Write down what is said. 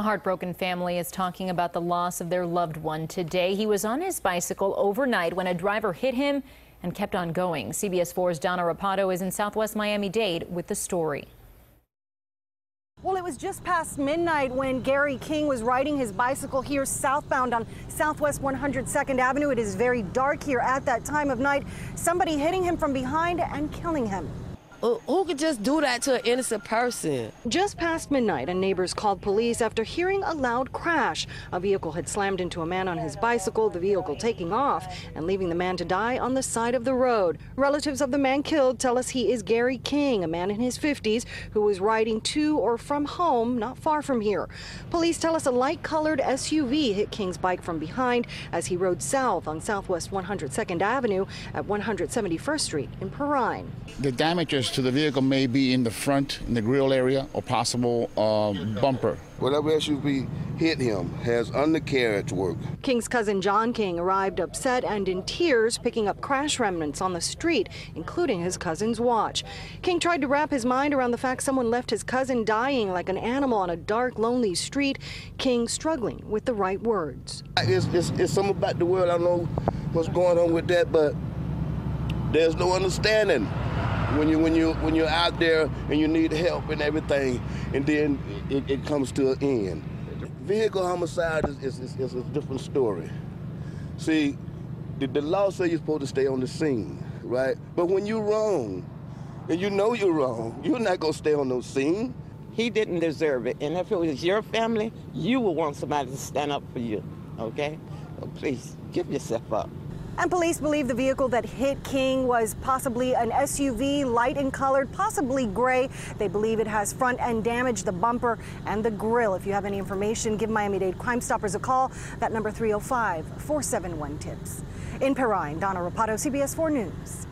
A heartbroken family is talking about the loss of their loved one today. He was on his bicycle overnight when a driver hit him and kept on going. CBS 4's Donna Rapado is in southwest Miami-Dade with the story. Well, it was just past midnight when Gary King was riding his bicycle here southbound on Southwest 102nd Avenue. It is very dark here at that time of night. Somebody hitting him from behind and killing him. Who could just do that to an innocent person? Just past midnight, and neighbors called police after hearing a loud crash. A vehicle had slammed into a man on his bicycle, the vehicle taking off and leaving the man to die on the side of the road. Relatives of the man killed tell us he is Gary King, a man in his 50s who was riding to or from home not far from here. Police tell us a light colored SUV hit King's bike from behind as he rode south on Southwest 102nd Avenue at 171st Street in Perrine. The damages to the vehicle may be in the front, in the grill area, or possible um, bumper. Whatever SUV hit him has undercarriage work. King's cousin John King arrived upset and in tears, picking up crash remnants on the street, including his cousin's watch. King tried to wrap his mind around the fact someone left his cousin dying like an animal on a dark, lonely street. King struggling with the right words. It's, it's, it's something about the world. I don't know what's going on with that, but there's no understanding when you when you when you're out there and you need help and everything, and then it, it comes to an end. Vehicle homicide is, is, is, is a different story. See, the, the law says you're supposed to stay on the scene, right? But when you're wrong, and you know you're wrong, you're not gonna stay on the scene. He didn't deserve it, and if it was your family, you would want somebody to stand up for you. Okay, so please give yourself up. And police believe the vehicle that hit King was possibly an SUV, light in color, possibly gray. They believe it has front end damage, the bumper and the grill. If you have any information, give Miami-Dade Crime Stoppers a call. That number 305 471 TIPS. In Perrine, Donna Rapado, CBS 4 News.